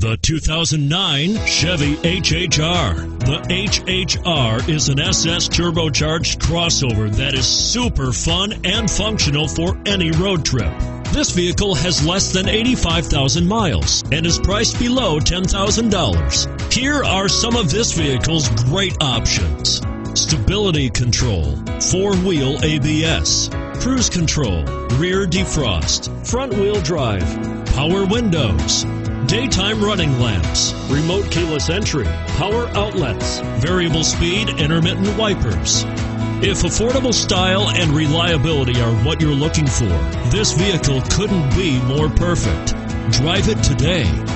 The 2009 Chevy HHR. The HHR is an SS turbocharged crossover that is super fun and functional for any road trip. This vehicle has less than 85,000 miles and is priced below $10,000. Here are some of this vehicle's great options. Stability control, four-wheel ABS, cruise control, rear defrost, front wheel drive, power windows, daytime running lamps, remote keyless entry, power outlets, variable speed intermittent wipers. If affordable style and reliability are what you're looking for, this vehicle couldn't be more perfect. Drive it today.